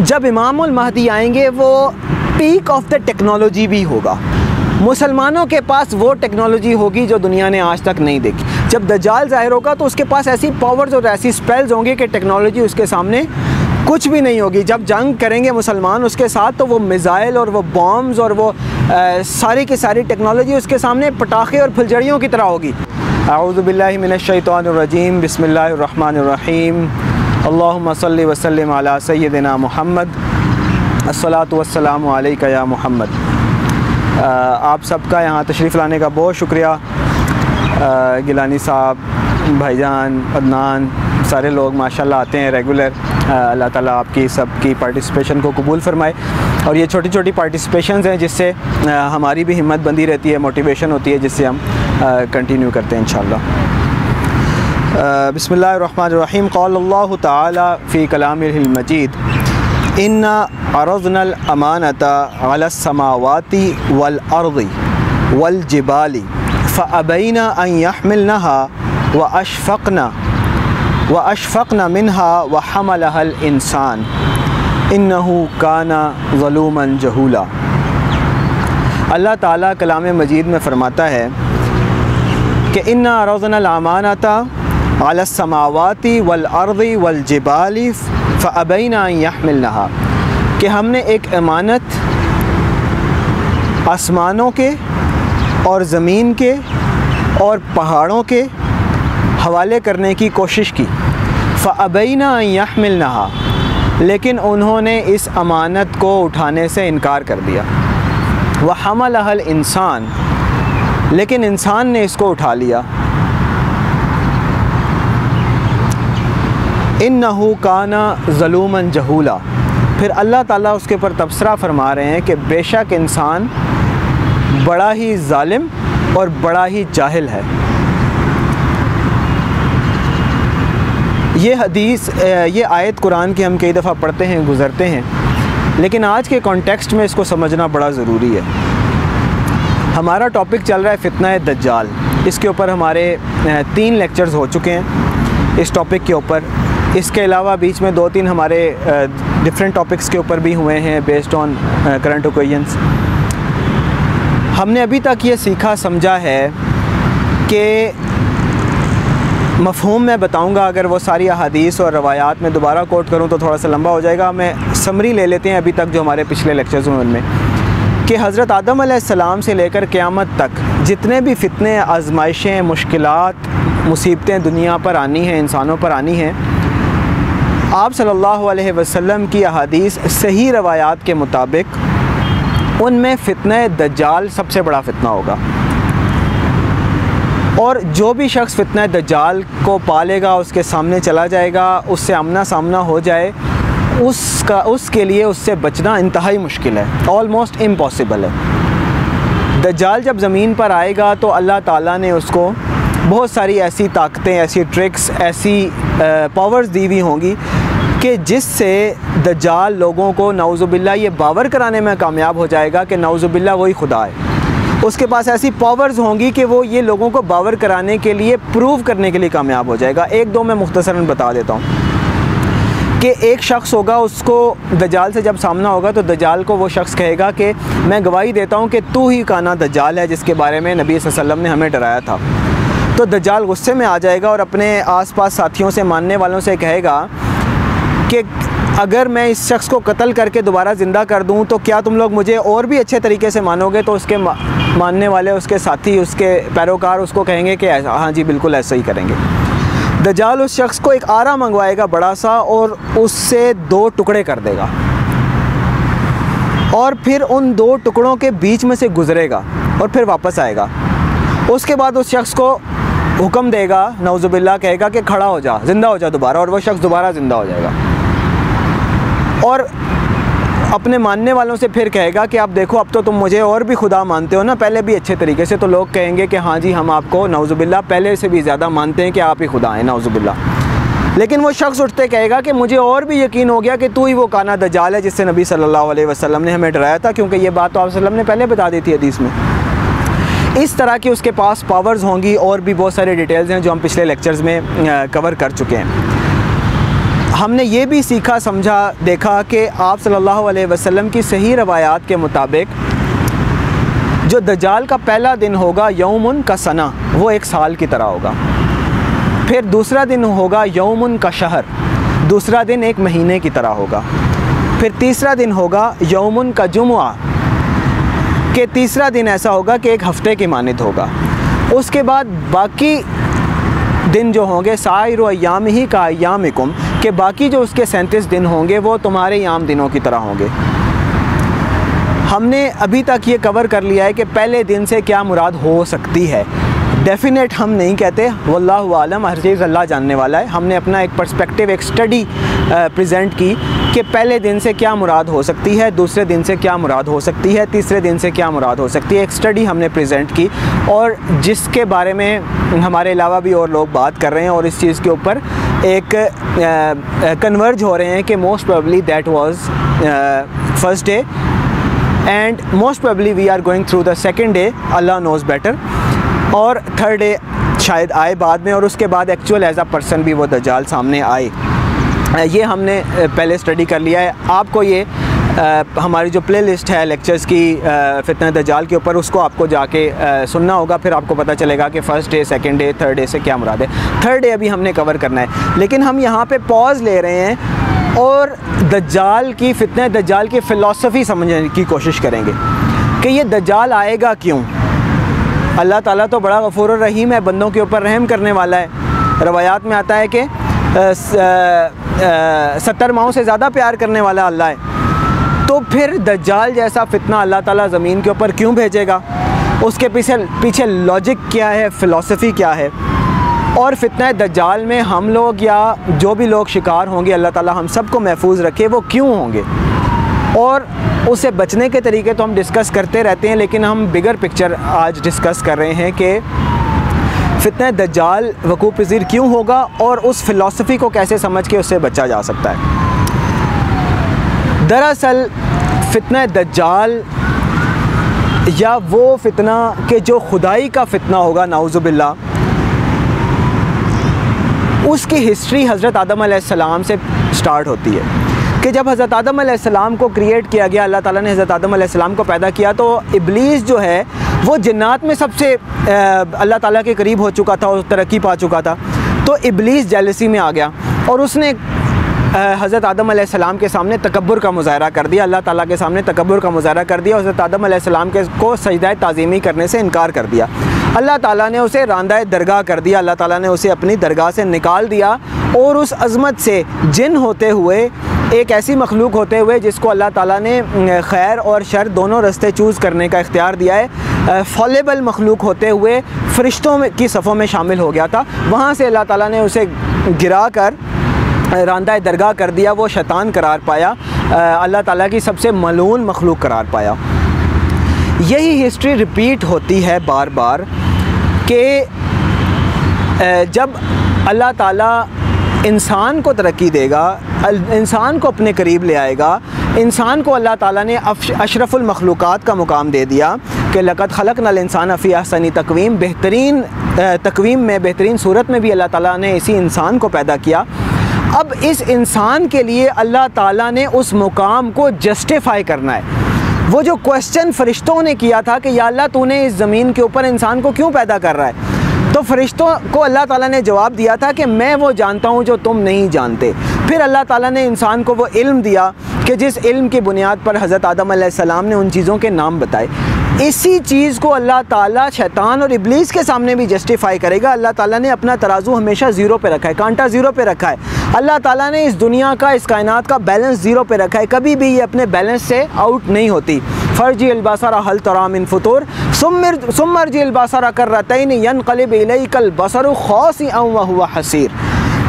जब इमामुल महदी आएँगे वो पीक ऑफ़ द टेक्नोलॉजी भी होगा। मुसलमानों के पास वो टेक्नोलॉजी होगी जो दुनिया ने आज तक नहीं देखी। जब दजाल ज़ाहिर होगा तो उसके पास ऐसी पावर्स और ऐसी स्पेल्स होंगी कि टेक्नोलॉजी उसके सामने कुछ भी नहीं होगी। जब जंग करेंगे मुसलमान उसके साथ तो वो मिज़ाइल और वो बॉम्ब्स और वो आ, सारी की सारी टेक्नोलॉजी उसके सामने पटाखे और फुलझड़ियों की तरह होगी। आउज़बिल्लिमिनशैतरजीम बसमीम अल्लाम सल वसलम अला सैदना महमद असलात वसलाम या मोहम्मद आप सबका यहाँ तशरीफ़ लाने का बहुत शुक्रिया गिलानी साहब भाईजान अदनान सारे लोग माशाल्लाह आते हैं रेगुलर अल्लाह ताला आपकी सबकी पार्टिसिपेशन को कबूल फरमाए और ये छोटी छोटी पार्टिसिपेशंस हैं जिससे हमारी भी हिम्मत बंदी रहती है मोटिवेशन होती है जिससे हम कंटिन्यू करते हैं इंशाल्लाह बसमीम कौल्ला ताली फ़ी कलाम मजीद। इन्ना अरज़नल अमानता अलसमावाती वल अर्दी वल जबाली। फ़अबैना अन यहमिलनहा व अशफ़क़ना व अशफ़क़ना मिनहा व हमलहल इंसान। इन्नहु काना ज़लूमन जहूला। अल्लाह ताला कलाम मजीद में फ़रमाता है कि इन्ना अरज़नल अमानता अलसमावाती वल अर्दी वल जबाली फ़अबैना यहमिल नहा कि हमने एक अमानत आसमानों के और ज़मीन के और पहाड़ों के हवाले करने की कोशिश की फ़अबैना यहमिल नहा लेकिन उन्होंने इस अमानत को उठाने से इनकार कर दिया वह हमल अहल इंसान लेकिन इंसान ने इसको उठा लिया इन नहू काना ज़लूमन जहूला। फिर अल्लाह ताला उसके ऊपर तबसरा फरमा रहे हैं कि बेशक इंसान बड़ा ही ालिम और बड़ा ही जाहिल है। ये हदीस ये आयत कुरान की हम कई दफ़ा पढ़ते हैं, गुज़रते हैं, लेकिन आज के कॉन्टेक्स्ट में इसको समझना बड़ा ज़रूरी है। हमारा टॉपिक चल रहा है फितना दज्जाल। इसके ऊपर हमारे तीन लेक्चर्स हो चुके हैं। इस टॉपिक के ऊपर इसके अलावा बीच में दो तीन हमारे डिफरेंट टॉपिक्स के ऊपर भी हुए हैं बेस्ड ऑन करंट ओकेजन्स हमने अभी तक ये सीखा, समझा है कि मफहूम मैं बताऊँगा, अगर वो सारी अहादीस और रवायात में दोबारा कोट करूँ तो थोड़ा सा लंबा हो जाएगा। मैं समरी ले लेते हैं अभी तक जो हमारे पिछले लेक्चर्स हुए उनमें। कि हज़रत आदम सलाम से लेकर क़्यामत तक जितने भी फितने, आजमाइशें, मुश्किलात, मुसीबतें दुनिया पर आनी हैं, इंसानों पर आनी हैं आप सल्लल्लाहु अलैहि वसल्लम की अहादीस सही रवायात के मुताबिक, उनमें फ़ितन दज्जाल सबसे बड़ा फितना होगा। और जो भी शख्स फ़ितन दज्जाल को पालेगा, उसके सामने चला जाएगा, उससे आमना सामना हो जाए, उसका, उसके लिए उससे बचना इंतहाई मुश्किल है ऑलमोस्ट इम्पॉसिबल है। दज्जाल जब ज़मीन पर आएगा तो अल्लाह ताला ने उसको बहुत सारी ऐसी ताकतें, ऐसी ट्रिक्स ऐसी पावर्स दी हुई होंगी कि जिससे दजाल लोगों को नवज़ुबिल्ला ये बावर कराने में कामयाब हो जाएगा कि नवज़ुबिल्ला वही खुदा है। उसके पास ऐसी पावर्स होंगी कि वो ये लोगों को बावर कराने के लिए प्रूव करने के लिए कामयाब हो जाएगा। एक दो मैं मुख्तसरन बता देता हूँ कि एक शख्स होगा, उसको दजाल से जब सामना होगा तो दजाल को वो शख्स कहेगा कि मैं गवाही देता हूँ कि तू ही काना दजाल है, जिसके बारे में नबी वसल्लम ने हमें डराया था। तो दज्जाल गुस्से में आ जाएगा और अपने आसपास साथियों से, मानने वालों से कहेगा कि अगर मैं इस शख्स को कत्ल करके दोबारा ज़िंदा कर दूँ तो क्या तुम लोग मुझे और भी अच्छे तरीके से मानोगे? तो उसके मानने वाले, उसके साथी, उसके पैरोकार उसको कहेंगे कि हाँ जी, बिल्कुल ऐसा ही करेंगे। दजाल उस शख्स को एक आरा मंगवाएगा बड़ा सा और उससे दो टुकड़े कर देगा। और फिर उन दो टुकड़ों के बीच में से गुज़रेगा और फिर वापस आएगा। उसके बाद उस शख्स को हुक्म देगा नवजुबिल्ला कहेगा कि खड़ा हो जा, ज़िंदा हो जा दोबारा और वह शख्स दोबारा ज़िंदा हो जाएगा। और अपने मानने वालों से फिर कहेगा कि आप देखो, अब तो तुम मुझे और भी खुदा मानते हो ना, पहले भी अच्छे तरीके से। तो लोग कहेंगे कि हाँ जी, हम आपको नवजुबिल्ला पहले से भी ज़्यादा मानते हैं कि आप ही खुदा हैं नवजुबिल्ला लेकिन वो शख्स उठते कहेगा कि मुझे और भी यकीन हो गया कि तू ही वो काना दजाल है जिससे नबी सल्लल्लाहु अलैहि वसल्लम ने हमें डराया था, क्योंकि ये बात तो आप ने पहले बता दी थी हदीस में। इस तरह की उसके पास पावर्स होंगी और भी बहुत सारे डिटेल्स हैं जो हम पिछले लेक्चर्स में कवर कर चुके हैं। हमने ये भी सीखा, समझा, देखा कि आप सल्लल्लाहु अलैहि वसल्लम की सही रवायात के मुताबिक जो दजाल का पहला दिन होगा, यौमुन का सना, वो एक साल की तरह होगा। फिर दूसरा दिन होगा, यौमुन का शहर, दूसरा दिन एक महीने की तरह होगा। फिर तीसरा दिन होगा, यौमुन का जुमुआ, के तीसरा दिन ऐसा होगा कि एक हफ़्ते की मानद होगा। उसके बाद बाकी दिन जो होंगे सायर अयाम ही का अयामिकुम के बाकी जो उसके सैंतीस दिन होंगे, वो तुम्हारे याम दिनों की तरह होंगे। हमने अभी तक ये कवर कर लिया है कि पहले दिन से क्या मुराद हो सकती है। डेफिनेट हम नहीं कहते। वल्लाहु आलम, हर चीज़ अल्लाह जानने वाला है। हमने अपना एक पर्सपेक्टिव एक स्टडी प्रेजेंट की कि पहले दिन से क्या मुराद हो सकती है, दूसरे दिन से क्या मुराद हो सकती है, तीसरे दिन से क्या मुराद हो सकती है। एक स्टडी हमने प्रेजेंट की और जिसके बारे में हमारे अलावा भी और लोग बात कर रहे हैं और इस चीज़ के ऊपर एक कन्वर्ज हो रहे हैं कि most probably that was first day and most probably we are going through the second day Allah knows better और थर्ड डे शायद आए बाद में और उसके बाद एक्चुअल एज अ पर्सन भी वो दजाल सामने आए। ये हमने पहले स्टडी कर लिया है। आपको ये आ, हमारी जो प्ले लिस्ट है लेक्चर्स की फितना दजाल के ऊपर उसको आपको जाके आ, सुनना होगा फिर आपको पता चलेगा कि first day second day third day से क्या मुराद है। थर्ड डे अभी हमने कवर करना है। लेकिन हम यहाँ पे पॉज ले रहे हैं और दजाल की फितना दजाल की फ़िलासफ़ी समझने की कोशिश करेंगे कि ये दजाल आएगा क्यों? अल्लाह ताला तो बड़ा गफूर रहीम है, बंदों के ऊपर रहम करने वाला है। रवायात में आता है कि सत्तर माओ से ज़्यादा प्यार करने वाला अल्लाह है। तो फिर दज्जाल जैसा फितना अल्लाह ताला ज़मीन के ऊपर क्यों भेजेगा? उसके पीछे पीछे लॉजिक क्या है फ़िलासफ़ी क्या है? और फितना दज्जाल में हम लोग या जो भी लोग शिकार होंगे, अल्लाह ताला हम सबको महफूज रखे, वो क्यों होंगे? और उससे बचने के तरीके तो हम डिस्कस करते रहते हैं, लेकिन हम बिगर पिक्चर आज डिस्कस कर रहे हैं कि फितना दज्जाल वकू पजीर क्यों होगा और उस फ़िलासफ़ी को कैसे समझ के उससे बचा जा सकता है। दरअसल, फितना दज्जाल या वो फितना कि जो खुदाई का फितना होगा नाउज़ुबिल्ला उसकी हिस्ट्री हज़रत आदम से स्टार्ट होती है। कि जब हज़रत आदम सलाम को क्रिएट किया गया, अल्लाह ताला ने हज़रत आदम सलाम को पैदा किया तो इबलीस जो है, वो जन्नात में सबसे अल्लाह ताला के करीब हो चुका था और तरक्की पा चुका था। तो इबलीस जेलसी में आ गया और उसने हज़रत आदम सलाम के सामने तकबर का मुजाहरा कर दिया। अल्लाह ताला के सामने तकबर का मुजाहरा कर दिया हज़रत आदम सलाम के को सजदा तज़ीमी करने से इनकार कर दिया। अल्लाह ताला ने उसे रांदा दरगाह कर दिया। अल्लाह ताला ने उसे अपनी दरगाह से निकाल दिया और उस अज़मत से जिन होते हुए एक ऐसी मखलूक होते हुए जिसको अल्लाह ताला ने खैर और शर दोनों रस्ते चूज़ करने का इख्तियार दिया है फॉलेबल मखलूक होते हुए फ़रिश्तों की सफ़ों में शामिल हो गया था। वहाँ से अल्लाह ताला ने उसे गिरा कर रांदा दरगाह कर दिया, वो शैतान करार पाया अल्लाह ताला की सबसे मलून मखलूक करार पाया। यही हिस्ट्री रिपीट होती है बार बार कि जब अल्लाह ताला इंसान को तरक्की देगा इंसान को अपने करीब ले आएगा। इंसान को अल्लाह ताला ने अशरफुल मखलूक़ात का मुकाम दे दिया कि लक़त खलक नल इंसान अफ़ी आसनी तकवीम। बेहतरीन तकवीम में, बेहतरीन सूरत में भी अल्लाह ताला ने इसी इंसान को पैदा किया। अब इस इंसान के लिए अल्लाह ताला ने उस मुकाम को जस्टिफ़ाई करना है। वो जो क्वेश्चन फ़रिश्तों ने किया था कि या अल्लाह तूने इस ज़मीन के ऊपर इंसान को क्यों पैदा कर रहा है? तो फरिश्तों को अल्लाह ताला ने जवाब दिया था कि मैं वो जानता हूँ जो तुम नहीं जानते। फिर अल्लाह ताला ने इंसान को वो इल्म दिया कि जिस इल्म की बुनियाद पर हज़रत आदम सलाम ने उन चीज़ों के नाम बताए। इसी चीज़ को अल्लाह ताला शैतान और इबलीस के सामने भी जस्टिफाई करेगा। अल्लाह ताला ने अपना तराजू हमेशा ज़ीरो पे रखा है, कांटा ज़ीरो पे रखा है। अल्लाह ताला ने इस दुनिया का, इस कायनात का बैलेंस ज़ीरो पे रखा है। कभी भी ये अपने बैलेंस से आउट नहीं होती। फ़र्जी अलबासरा हल तरामिन फ़तूर। सुमर सुमरजी अलबासरा कर रतन यन कलब कल बसर खौसी हुआ हसीर।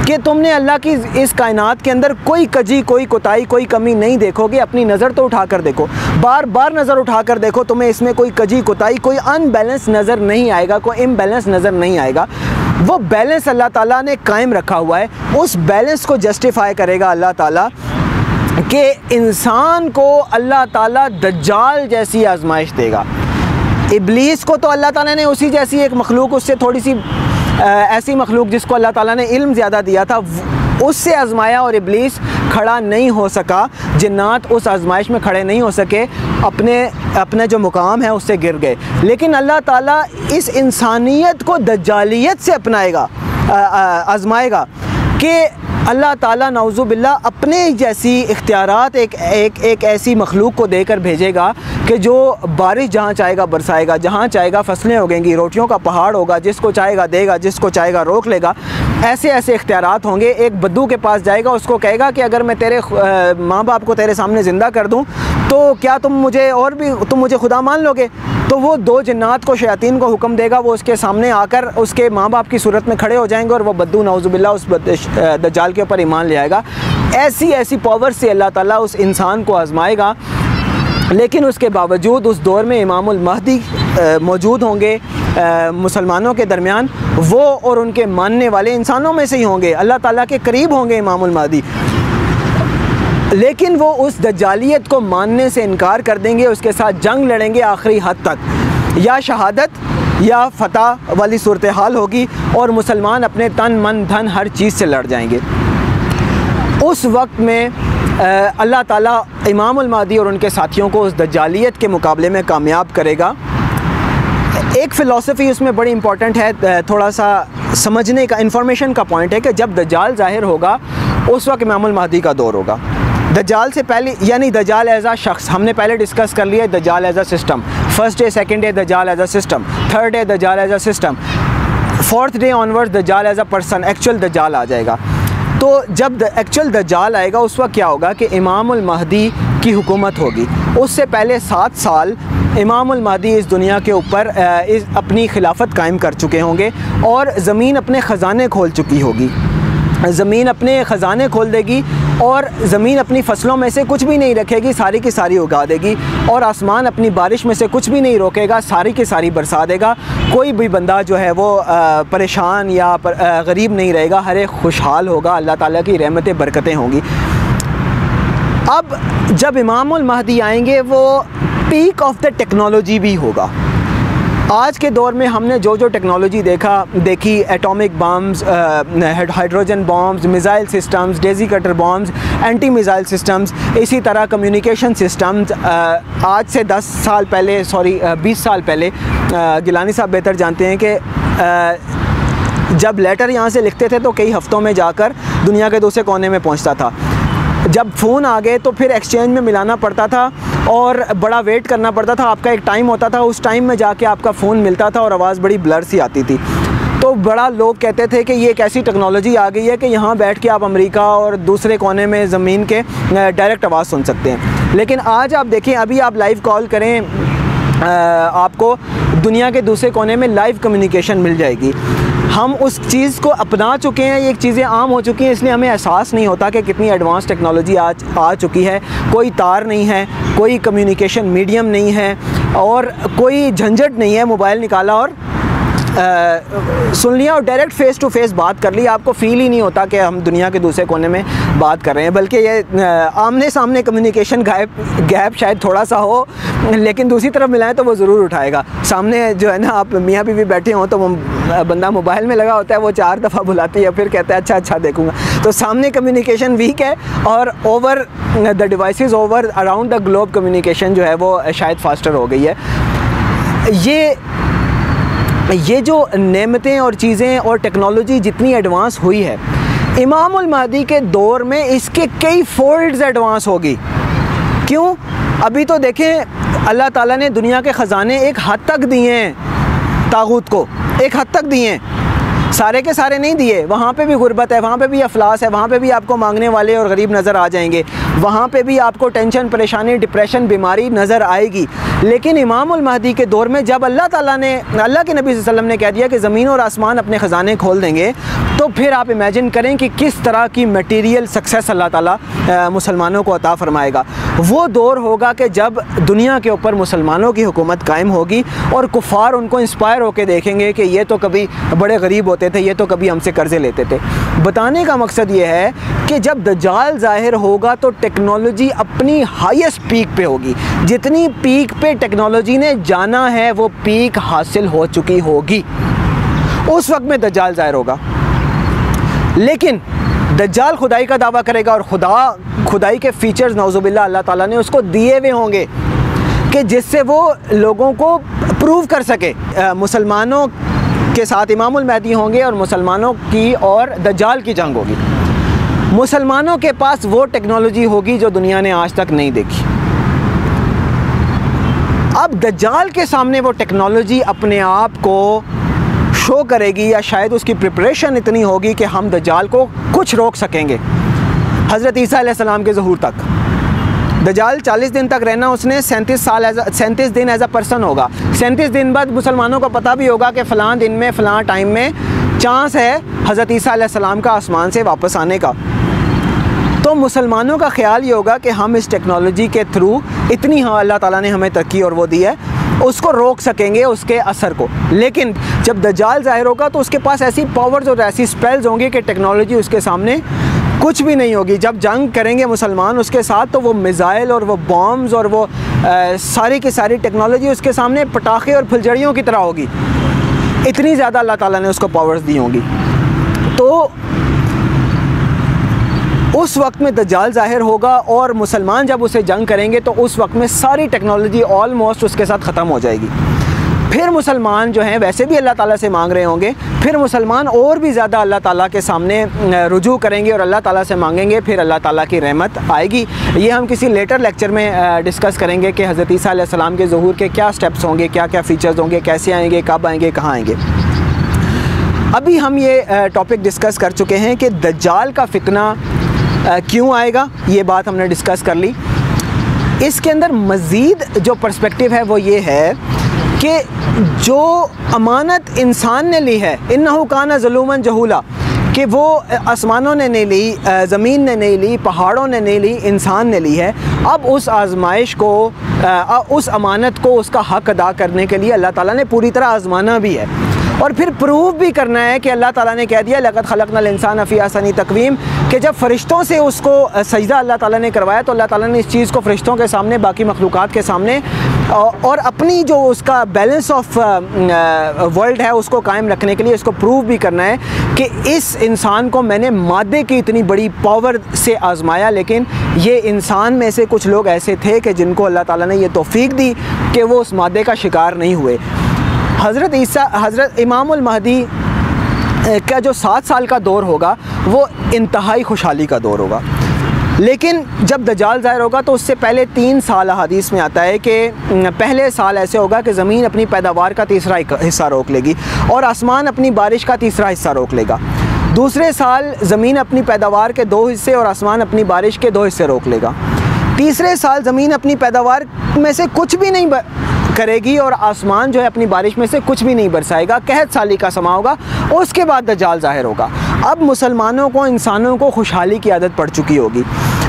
कि तुमने अल्लाह की इस कायनात के अंदर कोई कजी, कोई कोताही, कोई कमी नहीं देखोगे। अपनी नज़र तो उठा कर देखो। बार बार नज़र उठा कर देखो, तुम्हें इसमें कोई कजी, कोताही, कोई अनबैलेंस नज़र नहीं आएगा, कोई इम्बैलेंस नज़र नहीं आएगा। वो बैलेंस अल्लाह ताला ने कायम रखा हुआ है। उस बैलेंस को जस्टिफाई करेगा अल्लाह ताला कि इंसान को अल्लाह ताला दज्जाल जैसी आजमाइश देगा। इबलीस को तो अल्लाह ताला ने उसी जैसी एक मखलूक, उससे थोड़ी सी ऐसी मखलूक जिसको अल्लाह ताला ने इल्म ज़्यादा दिया था उससे आजमाया और इबलीस खड़ा नहीं हो सका, जन्नात उस आजमाइश में खड़े नहीं हो सके, अपने अपने जो मुकाम है उससे गिर गए। लेकिन अल्लाह ताला इस इंसानियत को दजालियत से अपनाएगा आजमाएगा कि अल्लाह ताला नवज़ुबिल्ला अपने जैसी इख्तियार एक एक एक ऐसी मखलूक को देकर भेजेगा कि जो बारिश जहाँ चाहेगा बरसाएगा, जहाँ चाहेगा फ़सलें उगेंगी, रोटियों का पहाड़ होगा, जिसको चाहेगा देगा, जिसको चाहेगा रोक लेगा ऐसे ऐसे इख्तियार होंगे। एक बद्दू के पास जाएगा, उसको कहेगा कि अगर मैं तेरे माँ बाप को तेरे सामने ज़िंदा कर दूँ तो क्या तुम मुझे और भी, तुम मुझे खुदा मान लोगे? तो वो दो जन्नात को, शयातीन को हुक्म देगा, वो उसके सामने आकर उसके माँ बाप की सूरत में खड़े हो जाएँगे और वो बद्दू नवजुबिल्ला उस दजाल के ऊपर ईमान ले आएगा। ऐसी ऐसी पावर से अल्लाह ताला उस इंसान को आजमाएगा लेकिन उसके बावजूद उस दौर में इमाम महदी मौजूद होंगे मुसलमानों के दरमियान। वो और उनके मानने वाले इंसानों में से ही होंगे। अल्लाह ताला के करीब होंगे इमाम महदी। लेकिन वो उस दजालियत को मानने से इनकार कर देंगे, उसके साथ जंग लड़ेंगे आखिरी हद तक। या शहादत, या फ़तह वाली सूरत हाल होगी और मुसलमान अपने तन, मन, धन हर चीज़ से लड़ जाएँगे। उस वक्त में अल्लाह ताला इमाम मादी और उनके साथियों को उस दजालियत के मुकाबले में कामयाब करेगा। एक फ़िलासफ़ी उसमें बड़ी इंपॉर्टेंट है थोड़ा सा समझने का इंफॉर्मेशन का पॉइंट है कि जब दजाल ज़ाहिर होगा, उस वक्त इमाम मादी का दौर होगा। दजाल से पहले, यानी दजाल एज आ शख्स, हमने पहले डिस्कस कर लिया Dajjal as a system. First day, second day Dajjal as a system. Third day Dajjal as a system. Fourth day onward Dajjal as a person, actual Dajjal आ जाएगा। तो जब द एक्चुअल दजाल आएगा, उस वक्त क्या होगा कि इमाम महदी की हुकूमत होगी। उससे पहले सात साल इमाम महदी इस दुनिया के ऊपर अपनी खिलाफत कायम कर चुके होंगे और ज़मीन अपने ख़जाने खोल चुकी होगी। ज़मीन अपने ख़जाने खोल देगी और ज़मीन अपनी फ़सलों में से कुछ भी नहीं रखेगी सारी की सारी उगा देगी और आसमान अपनी बारिश में से कुछ भी नहीं रोकेगा सारी की सारी बरसा देगा। कोई भी बंदा जो है वो परेशान या पर, गरीब नहीं रहेगा हर एक खुशहाल होगा अल्लाह ताला की रहमतें बरकतें होंगी। अब जब इमाम महदी आएँगे वो पीक ऑफ़ द टेक्नोलॉजी भी होगा। आज के दौर में हमने जो जो टेक्नोलॉजी देखा, देखी atomic bombs hydrogen bombs missile systems daisy cutter bombs anti missile systems इसी तरह कम्युनिकेशन सिस्टम्स आज से 10 साल पहले सॉरी 20 साल पहले गिलानी साहब बेहतर जानते हैं कि जब लेटर यहाँ से लिखते थे तो कई हफ़्तों में जाकर दुनिया के दूसरे कोने में पहुँचता था। जब फ़ोन आ गए तो फिर एक्सचेंज में मिलाना पड़ता था और बड़ा वेट करना पड़ता था। आपका एक टाइम होता था, उस टाइम में जाके आपका फ़ोन मिलता था और आवाज़ बड़ी ब्लर सी आती थी। तो बड़ा लोग कहते थे कि ये एक ऐसी टेक्नोलॉजी आ गई है कि यहाँ बैठ के आप अमेरिका और दूसरे कोने में ज़मीन के डायरेक्ट आवाज़ सुन सकते हैं। लेकिन आज आप देखें, अभी आप लाइव कॉल करें आपको दुनिया के दूसरे कोने में लाइव कम्युनिकेशन मिल जाएगी। हम उस चीज़ को अपना चुके हैं, ये चीज़ें आम हो चुकी हैं, इसलिए हमें एहसास नहीं होता कि कितनी एडवांस टेक्नोलॉजी आज आ चुकी है। कोई तार नहीं है, कोई कम्युनिकेशन मीडियम नहीं है और कोई झंझट नहीं है मोबाइल निकाला और सुन लिया और डायरेक्ट फ़ेस टू फेस बात कर ली। आपको फ़ील ही नहीं होता कि हम दुनिया के दूसरे कोने में बात कर रहे हैं, बल्कि ये आमने सामने कम्युनिकेशन गैप गैप शायद थोड़ा सा हो, लेकिन दूसरी तरफ़ मिलाएँ तो वो ज़रूर उठाएगा। सामने जो है ना, आप मियाँ बीवी बैठे हों तो बंदा मोबाइल में लगा होता है, वो चार दफ़ा बुलाती है, फिर कहता है अच्छा अच्छा देखूँगा। तो सामने कम्युनिकेशन वीक है और over the device over around the globe communication जो है वो शायद फास्टर हो गई है। ये ये जो नेमतें और चीज़ें और टेक्नोलॉजी जितनी एडवांस हुई है, इमाम महदी के दौर में इसके कई फोल्ड्स एडवांस होगी। क्यों? अभी तो देखें, अल्लाह ताला ने दुनिया के ख़जाने एक हद तक दिए हैं, तागूत को, एक हद तक दिए हैं। सारे के सारे नहीं दिए, वहाँ पे भी गुर्बत है, वहाँ पे भी अफलास है, वहाँ पे भी आपको मांगने वाले और गरीब नज़र आ जाएँगे। वहाँ पे भी आपको टेंशन, परेशानी, डिप्रेशन, बीमारी नज़र आएगी। लेकिन इमाम महदी के दौर में जब अल्लाह ताला ने, अल्लाह के नबी वसल्लम ने कह दिया कि ज़मीन और आसमान अपने ख़जाने खोल देंगे तो फिर आप इमेजिन करें कि किस तरह की मटीरियल सक्सेस अल्लाह ताला मुसलमानों को अता फ़रमाएगा। वो दौर होगा कि जब दुनिया के ऊपर मुसलमानों की हुकूमत कायम होगी और कुफ़ार उनको इंस्पायर होकर देखेंगे कि ये तो कभी बड़े गरीब होते थे, ये तो कभी हमसे कर्ज़े लेते थे। बताने का मकसद ये है कि जब दजाल ज़ाहिर होगा तो टेक्नोलॉजी अपनी हाईएस्ट पीक पे होगी। जितनी पीक पे टेक्नोलॉजी ने जाना है, वो पीक हासिल हो चुकी होगी। उस वक्त में दजाल ज़ाहिर होगा। लेकिन दज्जाल खुदाई का दावा करेगा और खुदा, खुदाई के फीचर्स नौजुबिल्ला अल्लाह ताला ने उसको दिए हुए होंगे कि जिससे वो लोगों को प्रूव कर सके। मुसलमानों के साथ इमामुल महदी होंगे और मुसलमानों की और दज्जाल की जंग होगी। मुसलमानों के पास वो टेक्नोलॉजी होगी जो दुनिया ने आज तक नहीं देखी। अब दज्जाल के सामने वो टेक्नोलॉजी अपने आप को शो करेगी या शायद उसकी प्रिपरेशन इतनी होगी कि हम दज्जाल को कुछ रोक सकेंगे। हज़रत ईसा के जहूर तक। दजाल 40 दिन तक रहना उसने, सैंतीस साल एज सैंतीस दिन एज अ पर्सन होगा। सैंतीस दिन बाद मुसलमानों को पता भी होगा कि फ़लाँ दिन में, फ़लाँ टाइम में, चांस है हज़रत ईसा का आसमान से वापस आने का। तो मुसलमानों का ख्याल ये होगा कि हम इस टेक्नोलॉजी के थ्रू इतनी हाँ अल्लाह ताला ने हमें तरक्की और वो दी है उसको रोक सकेंगे उसके असर को। लेकिन जब दजाल ज़ाहिर होगा तो उसके पास ऐसी पावर्स और ऐसी स्पेल्स होंगी कि टेक्नोलॉजी उसके सामने कुछ भी नहीं होगी। जब जंग करेंगे मुसलमान उसके साथ तो वो मिज़ाइल और वो बॉम्ब्स और वो आ, सारी की सारी टेक्नोलॉजी उसके सामने पटाखे और फुलझड़ियों की तरह होगी। इतनी ज़्यादा अल्लाह ताला ने उसको पावर्स दी होंगी। तो उस वक्त में दजाल ज़ाहिर होगा और मुसलमान जब उसे जंग करेंगे तो उस वक्त में सारी टेक्नोलॉजी ऑलमोस्ट उसके साथ ख़त्म हो जाएगी। फिर मुसलमान जो हैं, वैसे भी अल्लाह ताला से मांग रहे होंगे, फिर मुसलमान और भी ज़्यादा अल्लाह ताला के सामने रुजू करेंगे और अल्लाह ताला से मांगेंगे, फिर अल्लाह ताला की रहमत आएगी। ये हम किसी लेटर लेक्चर में डिस्कस करेंगे कि हज़रत ईसीम के जहूर के क्या स्टेप्स होंगे क्या क्या फ़ीचर्स होंगे, कैसे आएँगे, कब आएँगे, कहाँ आएँगे। अभी हम ये टॉपिक डिस्कस कर चुके हैं कि दज्जाल का फितना क्यों आएगा? ये बात हमने डिस्कस कर ली। इसके अंदर मज़ीद जो पर्सपेक्टिव है वो ये है कि जो अमानत इंसान ने ली है इन नहुकाना ज़लूमन जहूला, कि वो आसमानों ने नहीं ली ज़मीन ने नहीं ली, पहाड़ों ने नहीं ली, इंसान ने ली है। अब उस आजमाइश को उस अमानत को उसका हक अदा करने के लिए अल्लाह ताला ने पूरी तरह आजमाना भी है। और फिर प्रूव भी करना है कि अल्लाह ताला ने कह दिया लगत खलक नल इंसान अफ़ी आसनी तकवीम कि जब फ़रिश्तों से उसको सजदा अल्लाह ताला ने करवाया तो अल्लाह ताला ने इस चीज़ को फ़रिश्तों के सामने, बाकी मखलूक के सामने और अपनी जो उसका बैलेंस ऑफ़ वर्ल्ड है, उसको कायम रखने के लिए इसको प्रूव भी करना है कि इस इंसान को मैंने मादे की इतनी बड़ी पावर से आजमाया, लेकिन ये इंसान में से कुछ लोग ऐसे थे कि जिनको अल्लाह ताला ने ये तोफ़ी दी कि वो उस मादे का शिकार नहीं हुए। हज़रत ईसा, हज़रत इमामुल महदी का जो सात साल का दौर होगा, वो इंतहाई खुशहाली का दौर होगा। लेकिन जब दजाल ज़ाहिर होगा तो उससे पहले तीन साल हदीस में आता है कि पहले साल ऐसे होगा कि ज़मीन अपनी पैदावार का तीसरा हिस्सा रोक लेगी और आसमान अपनी बारिश का तीसरा हिस्सा रोक लेगा। दूसरे साल ज़मीन अपनी पैदावार के दो हिस्से और आसमान अपनी बारिश के दो हिस्से रोक लेगा। तीसरे साल ज़मीन अपनी पैदावार में से कुछ भी नहीं करेगी और आसमान जो है अपनी बारिश में से कुछ भी नहीं बरसाएगा कहत साली का समा होगा, उसके बाद दजाल ज़ाहिर होगा। अब मुसलमानों को, इंसानों को खुशहाली की आदत पड़ चुकी होगी।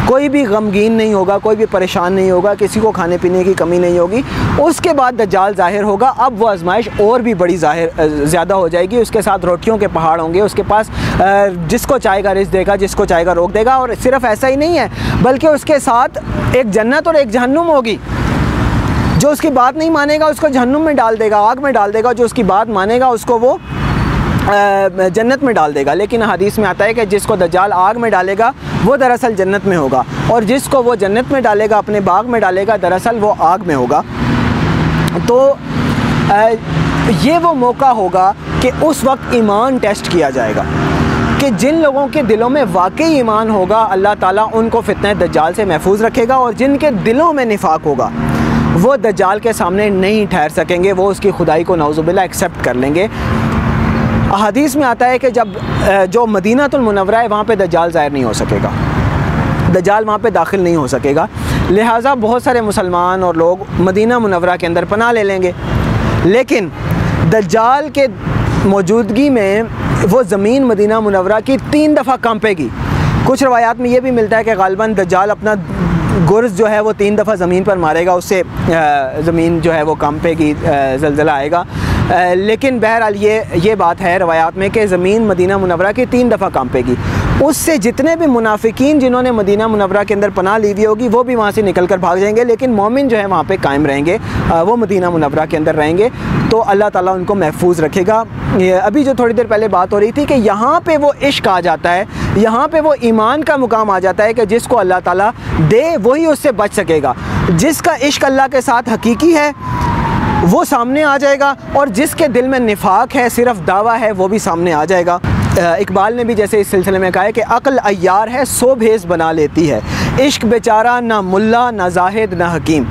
कोई भी गमगीन नहीं होगा, कोई भी परेशान नहीं होगा, किसी को खाने पीने की कमी नहीं होगी। उसके बाद दजाल ज़ाहिर होगा, अब वो आजमाइश और भी बड़ी ज़ाहिर ज़्यादा हो जाएगी। उसके साथ रोटियों के पहाड़ होंगे, उसके पास जिसको चाहेगा रिज देगा, जिसको चाहेगा रोक देगा, और सिर्फ़ ऐसा ही नहीं है, बल्कि उसके साथ एक जन्नत और एक जहन्नुम होगी। जो उसकी बात नहीं मानेगा, उसको जहन्नुम में डाल देगा, आग में डाल देगा, जो उसकी बात मानेगा, उसको वो जन्नत में डाल देगा। लेकिन हदीस में आता है कि जिसको दजाल आग में डालेगा, वो दरअसल जन्नत में होगा। और जिसको वो जन्नत में डालेगा, अपने बाग में डालेगा, दरअसल वो आग में होगा। तो ये वो मौका होगा कि उस वक्त ईमान टेस्ट किया जाएगा। कि जिन लोगों के दिलों में वाकई ईमान होगा, अल्लाह ताला उनको फितने दज्जाल से महफूज रखेगा और जिनके दिलों में निफाक होगा वो दज्जाल के सामने नहीं ठहर सकेंगे, वो उसकी खुदाई को नौजुबिल्ला एक्सेप्ट कर लेंगे। अदीस में आता है कि जब जो मदीनातुलमनवरा है, वहाँ पर दज्जाल ज़ाहिर नहीं हो सकेगा। दज्जाल वहाँ पे दाखिल नहीं हो सकेगा। लिहाजा बहुत सारे मुसलमान और लोग मदीना मुनवरा के अंदर पना ले लेंगे। लेकिन दज्जाल के मौजूदगी में वो ज़मीन मदीना मुनवरा की तीन दफ़ा कांपेगी। कुछ रवायात में ये भी मिलता है कि गालबा दज्जाल अपना गुर्ज जो है वो तीन दफ़ा ज़मीन पर मारेगा, उससे ज़मीन जो है वो कांपेगी जलज़ला आएगा। लेकिन बहरहाल ये ये बात है रवायात में कि ज़मीन मदीना मुनवरा की तीन दफ़ा कांपेगी। उससे जितने भी मुनाफिकीन जिन्होंने मदीना मुनवरा के अंदर पनाह ली हुई होगी, वो भी वहाँ से निकल कर भाग जाएँगे, लेकिन मोमिन जो है वहाँ पर कायम रहेंगे। वो मदीना मुनवरा के अंदर रहेंगे। तो अल्लाह ताला उनको महफूज रखेगा। अभी जो थोड़ी देर पहले बात हो रही थी कि यहाँ पे वो इश्क आ जाता है, यहाँ पे वो ईमान का मुकाम आ जाता है कि जिसको अल्लाह ताला दे, वही उससे बच सकेगा। जिसका इश्क अल्लाह के साथ हकीकी है, वो सामने आ जाएगा, और जिसके दिल में निफाक है, सिर्फ़ दावा है, वो भी सामने आ जाएगा। इकबाल ने भी जैसे इस सिलसिले में कहा है कि अक्ल अयार है, सो भेज बना लेती है। इश्क बेचारा ना मुल्ला, ना जाहिद, ना हकीम।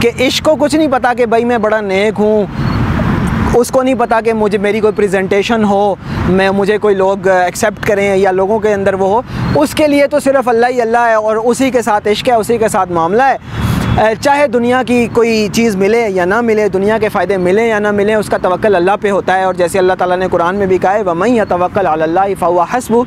कि इश्क को कुछ नहीं पता कि भाई मैं बड़ा नेक हूँ। उसको नहीं पता कि मुझे, मेरी कोई प्रेजेंटेशन हो, मैं, मुझे कोई लोग एक्सेप्ट करें या लोगों के अंदर वो हो। उसके लिए तो सिर्फ़ अल्लाह ही अल्लाह है और उसी के साथ इश्क है, उसी के साथ मामला है। चाहे दुनिया की कोई चीज़ मिले या ना मिले, दुनिया के फ़ायदे मिले या ना मिले, उसका तवक्ल अल्लाह पे होता है। और जैसे अल्लाह ताला ने कुरान में भी कहा है वमई या तवक्ल अल्लाह फ़ावा हसबू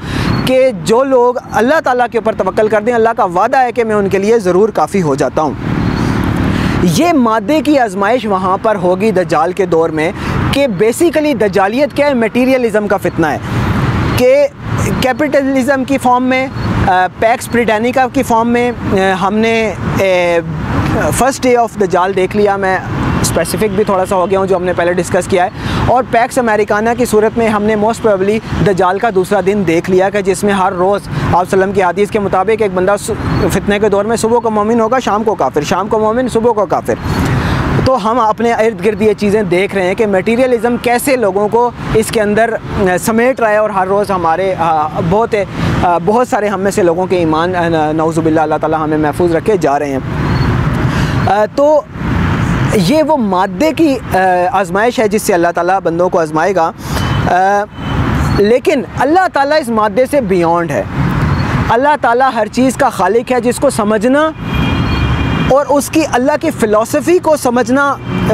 कि जो लोग अल्लाह ताला के ऊपर तवक्ल कर दें अल्लाह का वादा है कि मैं उनके लिए ज़रूर काफ़ी हो जाता हूँ। ये मादे की आजमाइश वहाँ पर होगी दजाल के दौर में कि बेसिकली दजालियत क्या है? मटीरियलिज़म का फितना है। कि कैपिटलिज़म की फॉर्म में पैक्स ब्रिटानिका की फॉर्म में हमने फ़र्स्ट डे ऑफ़ द जाल देख लिया। मैं स्पेसिफिक भी थोड़ा सा हो गया हूँ, जो हमने पहले डिस्कस किया है। और पैक्स अमेरिकाना की सूरत में हमने मोस्ट प्रोबली द जाल का दूसरा दिन देख लिया कि जिसमें हर रोज़ आप सलम की आदिश के मुताबिक एक बंदा फितने के दौर में सुबह को मोमिन होगा, शाम को काफिर। शाम को मोमिन, सुबह को काफिर। तो हम अपने इर्द गिर्द ये चीज़ें देख रहे हैं कि मटीरियलिज़म कैसे लोगों को इसके अंदर समेट रहा है और हर रोज़ हमारे बहुत बहुत सारे हम में से लोगों के ईमान नवज़ुबिल्ला अल्लाह ताला हमें महफूज रखे जा रहे हैं। तो ये वो मादे की आजमाइश है जिससे अल्लाह ताला बंदों को आजमाएगा। लेकिन अल्लाह ताला इस मादे से बियॉन्ड है। अल्लाह ताला हर चीज़ का खालिक है जिसको समझना और उसकी अल्लाह की फ़िलासफ़ी को समझना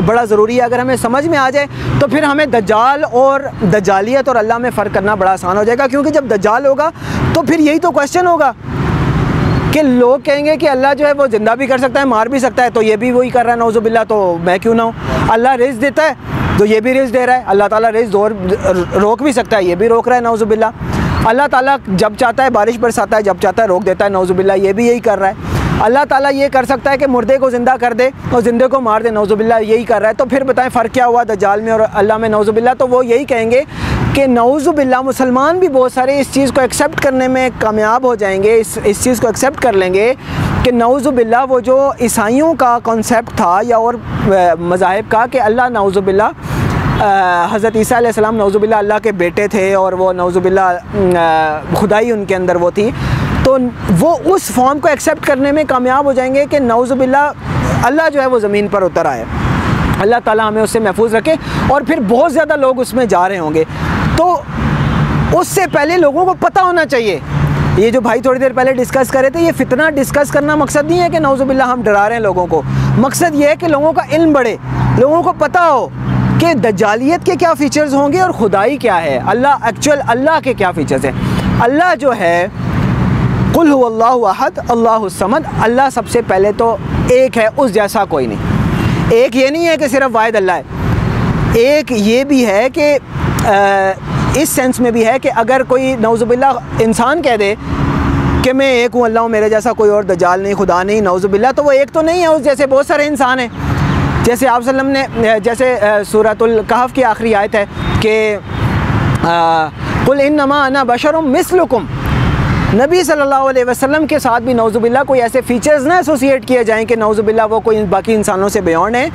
बड़ा ज़रूरी है। अगर हमें समझ में आ जाए तो फिर हमें दजाल और दजालियत और अल्लाह में फ़र्क करना बड़ा आसान हो जाएगा, क्योंकि जब दजाल होगा तो फिर यही तो क्वेश्चन होगा कि लोग कहेंगे कि अल्लाह जो है वो ज़िंदा भी कर सकता है, मार भी सकता है तो ये भी वही कर रहा है नौजुबिल्ला तो मैं क्यों ना हूँ? अल्लाह रिज देता है तो ये भी रिज दे रहा है, अल्लाह ताला रिज रोक भी सकता है, ये भी रोक रहा है नौजुबिल्ला अल्लाह ताला जब चाहता है, बारिश बरसाता है, जब चाहता है, रोक देता है नौजुबिल्ला ये भी यही कर रहा है। अल्लाह ताला ये कर सकता है कि मुर्दे को ज़िंदा कर दे और ज़िंदे को मार दे नौजुबिल्ला यही कर रहा है। तो फिर बताएँ, फ़र्क क्या हुआ दजाल में और अल्लाह में नौजुबिल्ला तो वो यही कहेंगे कि नौजुबिल्ला मुसलमान भी बहुत सारे इस चीज़ को एक्सेप्ट करने में कामयाब हो जाएँगे, इस इस चीज़ को एक्सेप्ट कर लेंगे कि नौजुबिल्ला वो जो ईसाइयों का कॉन्सेप्ट था या और मज़ाहब का कि अल्लाह नौजुबिल्ला हज़रत ईसा नौजुबिल्ला अल्लाह के बेटे थे और वो नौजुबिल्ला खुदाई उनके अंदर वो थी। तो वो उस फॉर्म को एक्सेप्ट करने में कामयाब हो जाएँगे कि नौजुबिल्ला अल्लाह जो है वो ज़मीन पर उतर आए। अल्लाह ताला हमें उससे महफूज रखे और फिर बहुत ज़्यादा लोग उसमें जा रहे होंगे। तो उससे पहले लोगों को पता होना चाहिए। ये जो भाई थोड़ी देर पहले डिस्कस कर रहे थे, ये फितना डिस्कस करना मकसद नहीं है कि नौजुबिल्ला हम डरा रहे हैं लोगों को। मकसद ये है कि लोगों का इल्म बढ़े, लोगों को पता हो कि दजालियत के क्या फ़ीचर्स होंगे और खुदाई क्या है। अल्लाह एक्चुअल अल्लाह के क्या फ़ीचर्स हैं। अल्लाह जो है कुल अहद, अल्लाह समद। अल्लाह सबसे पहले तो एक है, उस जैसा कोई नहीं। एक ये नहीं है कि सिर्फ़ वाहिद अल्लाह है। एक ये भी है कि इस सेंस में भी है कि अगर कोई नवज़बिल्ला इंसान कह दे कि मैं एक हूँ, अल्लाह मेरे जैसा कोई और दजाल नहीं, खुदा नहीं नवज़बिल्ला तो वो एक तो नहीं है, उस जैसे बहुत सारे इंसान हैं। जैसे आप सल्लम ने जैसे सूरतुल कहफ़ की आखिरी आयत है कि कुल इन नमा अना बशर मिसलुकुम। नबी सल्लल्लाहु अलैहि वसल्लम के साथ भी नौजुबिल्ला कोई ऐसे फ़ीचर्स ना एसोसिएट किए जाएँ कि नौजुबिल्ला वो कोई बाकी इंसानों से बयान है।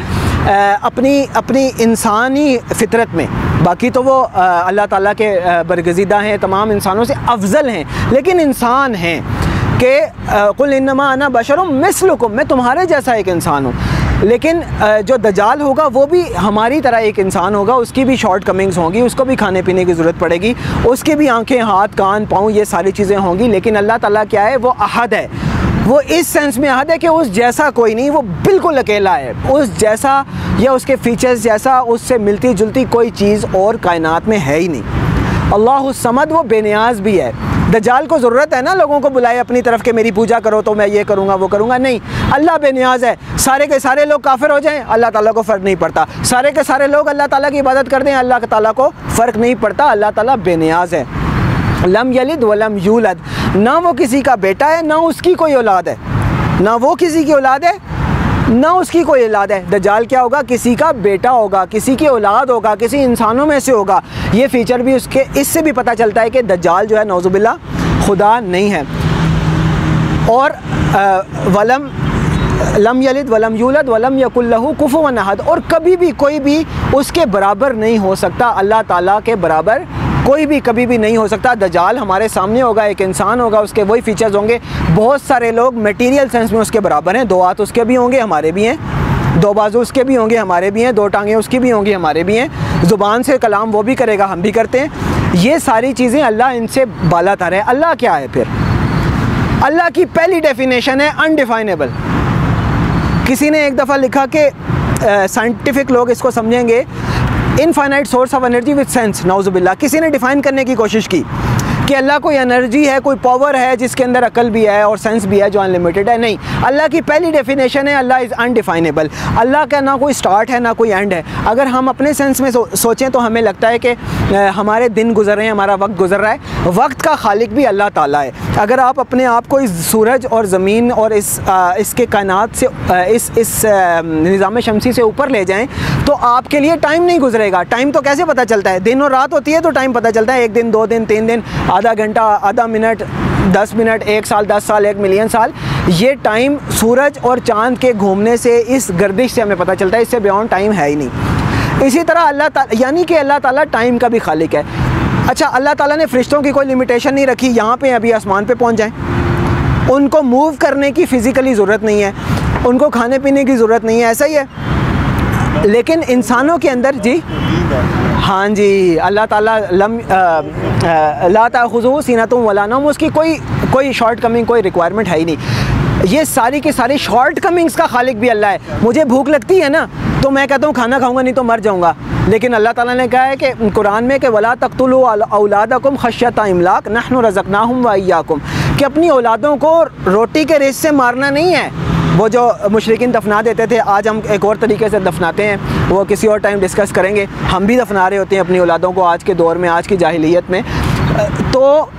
अपनी अपनी इंसानी फितरत में। बाकी तो वो अल्लाह ताला के बरगज़ीदा हैं, तमाम इंसानों से अफजल हैं। लेकिन इंसान हैं। कि कुल इनमा अना बशर मिसलुकुम, मैं तुम्हारे जैसा एक इंसान हूँ। लेकिन जो दजाल होगा, वो भी हमारी तरह एक इंसान होगा, उसकी भी शॉर्ट कमिंग्स होंगी, उसको भी खाने पीने की ज़रूरत पड़ेगी, उसकी भी आँखें, हाथ, कान, पाँव, ये सारी चीज़ें होंगी, लेकिन अल्लाह ताला क्या है, वो अहद है। वो इस सेंस में अहद है कि उस जैसा कोई नहीं, वो बिल्कुल अकेला है। उस जैसा या उसके फीचर्स जैसा उससे मिलती जुलती कोई चीज़ और कायनात में है ही नहीं। अल्लाह समद, वो बेनियाज भी है। दजाल को ज़रूरत है ना लोगों को बुलाए अपनी तरफ़ के मेरी पूजा करो तो मैं ये करूँगा, वो करूँगा। नहीं, अल्लाह बेनियाज है। सारे के सारे लोग काफिर हो जाएँ, अल्लाह ताला को फ़र्क नहीं पड़ता। सारे के सारे लोग अल्लाह ताला की इबादत कर दें, अल्लाह ताला को फ़र्क नहीं पड़ता, अल्लाह ताला बेनियाज है। लम यलिद वलम यूलद, ना वो किसी का बेटा है, ना उसकी कोई औलाद है। ना वो किसी की औलाद है ना उसकी कोई औलाद है। दजाल क्या होगा? किसी का बेटा होगा किसी की औलाद होगा किसी इंसानों में से होगा। ये फ़ीचर भी उसके इससे भी पता चलता है कि दजाल जो है नौजुबिल्ला खुदा नहीं है। और आ, वलम लम यलिद वलम यूलद वलम यकुल्लहु कुफुवन अहद। और कभी भी कोई भी उसके बराबर नहीं हो सकता। अल्लाह ताला के बराबर कोई भी कभी भी नहीं हो सकता। दजाल हमारे सामने होगा, एक इंसान होगा, उसके वही फीचर्स होंगे। बहुत सारे लोग मटेरियल सेंस में उसके बराबर हैं। दो हाथ उसके भी होंगे, हमारे भी हैं। दो बाजू उसके भी होंगे, हमारे भी हैं। दो टांगें उसकी भी होंगी, हमारे भी हैं। ज़ुबान से कलाम वो भी करेगा, हम भी करते हैं। ये सारी चीज़ें अल्लाह इनसे बाला तर है। अल्लाह क्या है फिर? अल्लाह की पहली डेफिनेशन है अनडिफाइनेबल किसी ने एक दफ़ा लिखा कि साइंटिफिक लोग इसको समझेंगे infinite source of energy with sense नाउजुबिल्ला किसी ने डिफ़ाइन करने की कोशिश की कि अल्लाह कोई एनर्जी है कोई पावर है जिसके अंदर अकल भी है और सेंस भी है जो अनलिमिटेड है? नहीं. अल्लाह की पहली डेफिनेशन है अल्लाह इज़ अनडिफाइनेबल अल्लाह का ना कोई स्टार्ट है ना कोई एंड है. अगर हम अपने सेंस में सो, सोचें तो हमें लगता है कि हमारे दिन गुजर रहे हैं हमारा वक्त गुजर रहा है। वक्त का खालिक भी अल्लाह ताला है। अगर आप अपने आप को इस सूरज और ज़मीन और इस आ, इसके कायनात से आ, इस इस निज़ाम शमसी से ऊपर ले जाएँ तो आपके लिए टाइम नहीं गुजरेगा। टाइम तो कैसे पता चलता है? दिन और रात होती है तो टाइम पता चलता है। एक दिन दो दिन तीन दिन आधा घंटा आधा मिनट दस मिनट एक साल दस साल एक मिलियन साल। ये टाइम सूरज और चाँद के घूमने से इस गर्दिश से हमें पता चलता है। इससे बियॉन्ड टाइम है ही नहीं। इसी तरह अल्लाह यानी कि अल्लाह ताला टाइम का भी खालिक है। अच्छा अल्लाह ताला ने फ़रिश्तों की कोई लिमिटेशन नहीं रखी, यहाँ पे अभी आसमान पे पहुँच जाएँ। उनको मूव करने की फ़िज़िकली ज़रूरत नहीं है, उनको खाने पीने की ज़रूरत नहीं है, ऐसा ही है। लेकिन इंसानों के अंदर जी हाँ जी, अल्लाह ताला लम ला खुजू सीना तुम वलाना उसकी कोई कोई शॉर्ट कमिंग कोई रिक्वायरमेंट है ही नहीं। ये सारी की सारी शॉर्ट कमिंग्स का खालिक भी अल्लाह है। मुझे भूख लगती है ना तो मैं कहता हूँ, खाना खाऊँगा, नहीं तो मर जाऊँगा। लेकिन अल्लाह ताला ने कहा है कि कुरान में कि वला तख्तुल औलादकुम खशत इमलाक, नहन रज़कनाहम वैयाकुम कि अपनी औलादों को रोटी के रेस से मारना नहीं है। वो जो मुशरकिन दफना देते थे, आज हम एक और तरीके से दफनाते हैं। वो किसी और टाइम डिस्कस करेंगे। हम भी दफना रहे होते हैं अपनी औलादों को आज के दौर में, आज की जाहिलियत में। तो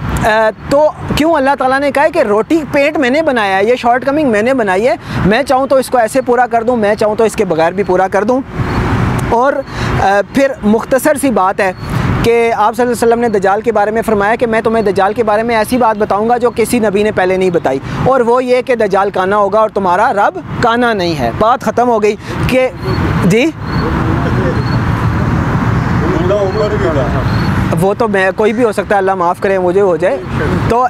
तो क्यों अल्लाह ताला ने कहा है कि रोटी पेट मैंने बनाया है, ये शॉर्ट कमिंग मैंने बनाई है, मैं चाहूँ तो इसको ऐसे पूरा कर दूँ, मैं चाहूँ तो इसके बगैर भी पूरा कर दूँ। और फिर मुख्तसर सी बात है कि आप वसल्लम ने दजाल के बारे में फ़रमाया कि मैं तुम्हें दजाल के बारे में ऐसी बात बताऊँगा जो किसी नबी ने पहले नहीं बताई। और वो ये कि दजाल काना होगा और तुम्हारा रब काना नहीं है। बात ख़त्म हो गई कि, जी? वो तो मैं कोई भी हो सकता है अल्लाह माफ़ करे मुझे हो जाए। तो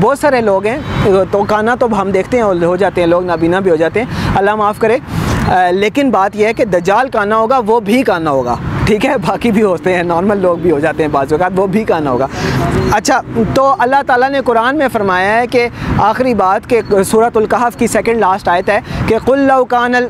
बहुत सारे लोग हैं तो काना तो हम देखते हैं हो जाते हैं लोग नाबीना भी हो जाते हैं अल्लाह माफ़ करे। आ, लेकिन बात यह है कि दजाल काना होगा वो भी काना होगा ठीक है? बाकी भी होते हैं नॉर्मल लोग भी हो जाते हैं बाज़ वो भी कहना होगा। अच्छा तो अल्लाह ताला ने कुरान में फ़रमाया है कि आखिरी बात के सूरत कहफ़ की सेकंड लास्ट आयत है कि कुल्लौकानल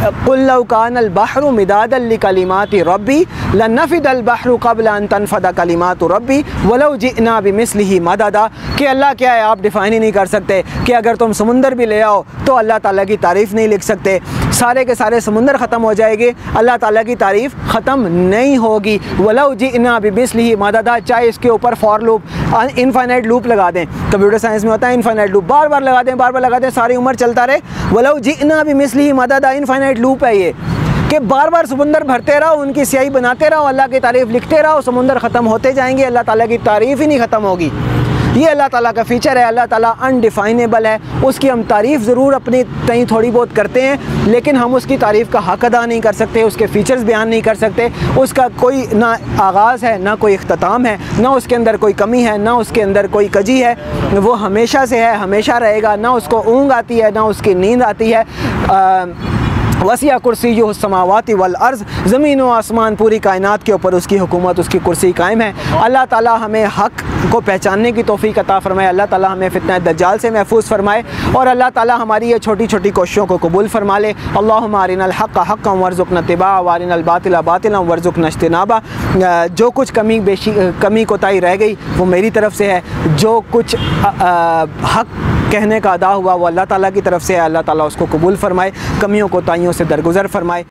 कुल्लौकानबहर मिदादली कलिमात रबी लनफ़िदलबहर कबल तनफ़द कलिमात रबी वलो जिना ही मददा कि अल्लाह क्या है आप डिफ़ाइन ही नहीं कर सकते कि अगर तुम समुंदर भी ले आओ तो अल्लाह ताला की तारीफ़ नहीं लिख सकते सारे के सारे समुंदर ख़त्म हो जाएँगे। अल्लाह ताला की तारीफ़ ख़त्म नहीं होगी। वलो जिना बिमिसलिही मददा, चाहे इसके ऊपर फॉर लूप इनफाइनाइट लूप लगा दें। कंप्यूटर साइंस में होता है इनफाइनाइट लूप बार बार लगा दें बार बार लगा दें, सारी उम्र चलता रहे। वलो जिना बिमिसलिही मददा इनफाइनाइट इनफाइनाइट लूप है ये। कि बार बार समुंदर भरते रहो, उनकी स्याही बनाते रहो, अल्लाह की तारीफ़ लिखते रहो, समुंदर ख़त्म होते जाएँगे। अल्लाह ताला की तारीफ़ ही नहीं ख़त्म होगी। ये अल्लाह ताला का फ़ीचर है अल्लाह ताला अनडिफाइनेबल है। उसकी हम तारीफ़ ज़रूर अपनी तई थोड़ी बहुत करते हैं लेकिन हम उसकी तारीफ़ का हक अदा नहीं कर सकते उसके फ़ीचर्स बयान नहीं कर सकते। उसका कोई ना आगाज़ है ना कोई अख्ताम है ना उसके अंदर कोई कमी है ना उसके अंदर कोई कजी है। वो हमेशा से है हमेशा रहेगा ना उसको ऊँग आती है ना उसकी नींद आती है। आ, वसिया कुर्सी जो समावाती वल अर्ज़। ज़मीन व आसमान पूरी कायनात के ऊपर उसकी हुकूमत, उसकी कुर्सी कायम है। अल्लाह ताला हमें हक़ को पहचानने की तोफ़ी अता फ़रमाए। अल्लाह ताला हमें फितना दज्जाल से महफूज फरमाए और अल्लाह ताला हमारी ये छोटी छोटी कोशिशों को कबूल फरमा ले। अल्लाह मारिन हक़ वर्ज़ुक तबा वारिन बातिल वर्ज़ुक नश्तनाबा जो कुछ कमी बेशी, कमी कोताही रह गई वो मेरी तरफ़ से है। जो कुछ हक़ कहने का अदा हुआ, वो अल्लाह ताला की तरफ़ से, अल्लाह ताला उसको कबूल फरमाए, कमियों को ताइयों से दरगुजर फरमाए।